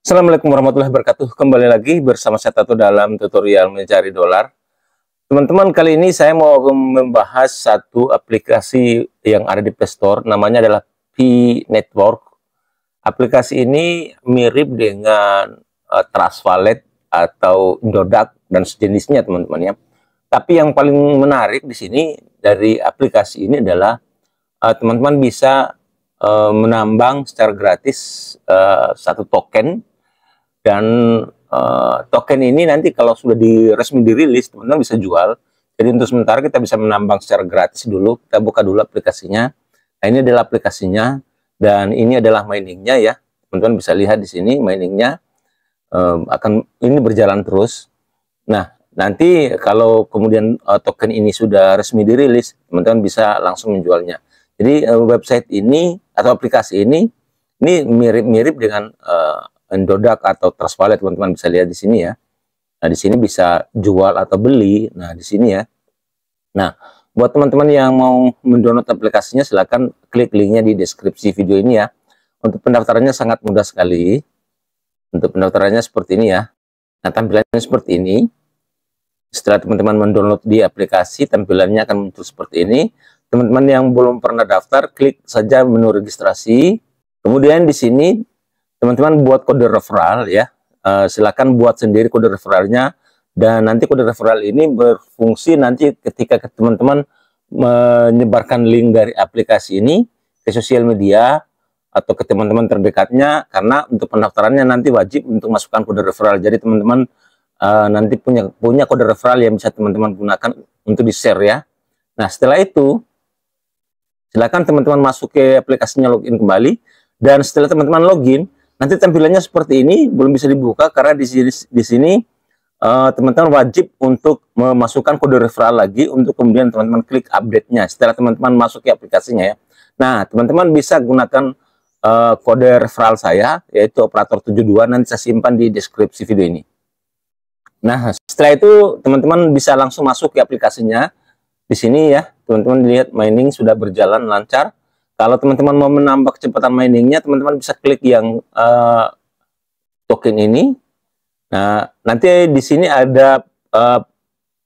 Assalamualaikum warahmatullahi wabarakatuh. Kembali lagi bersama saya Tato dalam tutorial mencari dolar. Teman-teman, kali ini saya mau membahas satu aplikasi yang ada di Play Store. Namanya adalah P Network. Aplikasi ini mirip dengan uh, Trust Wallet atau Dodak dan sejenisnya, teman-teman ya. Tapi yang paling menarik di sini dari aplikasi ini adalah uh, teman-teman uh, bisa uh, menambang secara gratis uh, satu token dan uh, token ini nanti kalau sudah di resmi dirilis teman-teman bisa jual. Jadi untuk sementara kita bisa menambang secara gratis dulu. Kita buka dulu aplikasinya. Nah ini adalah aplikasinya. Dan ini adalah miningnya ya. Teman-teman bisa lihat di sini miningnya. Um, akan ini berjalan terus. Nah nanti kalau kemudian uh, token ini sudah resmi dirilis teman-teman bisa langsung menjualnya. Jadi uh, website ini atau aplikasi ini ini mirip-mirip dengan Endodak atau Trust teman-teman bisa lihat di sini ya. Nah, di sini bisa jual atau beli. Nah, di sini ya. Nah, buat teman-teman yang mau mendownload aplikasinya silahkan klik linknya di deskripsi video ini ya. Untuk pendaftarannya sangat mudah sekali. Untuk pendaftarannya seperti ini ya. Nah, tampilannya seperti ini. Setelah teman-teman mendownload di aplikasi, tampilannya akan muncul seperti ini. Teman-teman yang belum pernah daftar, klik saja menu registrasi. Kemudian di sini teman-teman buat kode referral ya. Uh, silakan buat sendiri kode referralnya. Dan nanti kode referral ini berfungsi nanti ketika teman-teman menyebarkan link dari aplikasi ini ke sosial media atau ke teman-teman terdekatnya. Karena untuk pendaftarannya nanti wajib untuk masukkan kode referral. Jadi teman-teman uh, nanti punya punya kode referral yang bisa teman-teman gunakan untuk di share ya. Nah setelah itu silakan teman-teman masuk ke aplikasinya login kembali. Dan setelah teman-teman login Nanti tampilannya seperti ini, belum bisa dibuka karena di sini di sini eh, teman-teman uh, wajib untuk memasukkan kode referral lagi untuk kemudian teman-teman klik update-nya setelah teman-teman masuk ke aplikasinya ya. Nah, teman-teman bisa gunakan uh, kode referral saya yaitu operator 72 nanti saya simpan di deskripsi video ini. Nah, setelah itu teman-teman bisa langsung masuk ke aplikasinya. Di sini ya, teman-teman lihat mining sudah berjalan lancar. Kalau teman-teman mau menambah kecepatan miningnya, teman-teman bisa klik yang uh, token ini. Nah, nanti di sini ada uh,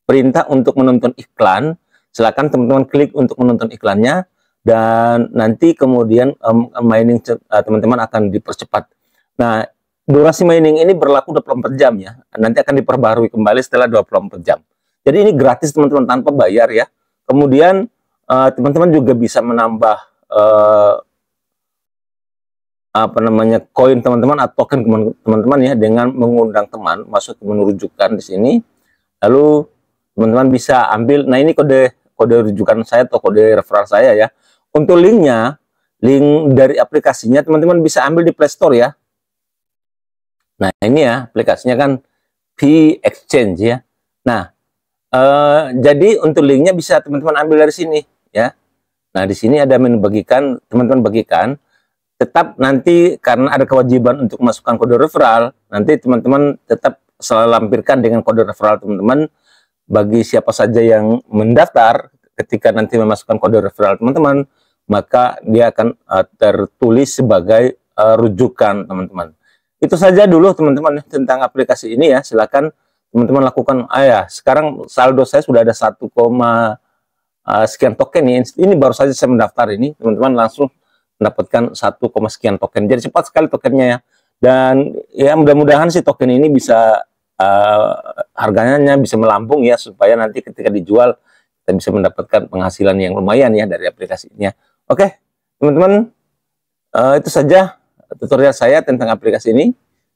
perintah untuk menonton iklan. Silakan teman-teman klik untuk menonton iklannya dan nanti kemudian um, mining eh, teman-teman uh, akan dipercepat. Nah, durasi mining ini berlaku 24 jam ya. Nanti akan diperbarui kembali setelah 24 jam. Jadi ini gratis teman-teman tanpa bayar ya. Kemudian teman-teman uh, juga bisa menambah uh, apa namanya koin teman-teman atau token teman-teman ya dengan mengundang teman masuk ke menu rujukan di sini. Lalu teman-teman bisa ambil nah ini kode kode rujukan saya atau kode referral saya ya. Untuk linknya link dari aplikasinya teman-teman bisa ambil di Play Store ya. Nah ini ya aplikasinya kan P Exchange ya. Nah eh, jadi untuk linknya bisa teman-teman ambil dari sini ya Nah, di sini ada menu bagikan, teman-teman bagikan. Tetap nanti karena ada kewajiban untuk masukkan kode referral, nanti teman-teman tetap selalu lampirkan dengan kode referral teman-teman bagi siapa saja yang mendaftar ketika nanti memasukkan kode referral teman-teman, maka dia akan uh, tertulis sebagai uh, rujukan teman-teman. Itu saja dulu teman-teman tentang aplikasi ini ya. Silakan teman-teman lakukan. Ah ya, sekarang saldo saya sudah ada 1, uh, sekian token ini. Ini baru saja saya mendaftar ini, teman-teman langsung mendapatkan satu sekian token. Jadi cepat sekali tokennya ya. Dan ya mudah-mudahan sih token ini bisa uh, harganya bisa melambung ya supaya nanti ketika dijual kita bisa mendapatkan penghasilan yang lumayan ya dari aplikasinya. Oke, teman-teman uh, itu saja tutorial saya tentang aplikasi ini.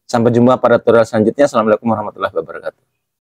Sampai jumpa pada tutorial selanjutnya. Assalamualaikum warahmatullahi wabarakatuh.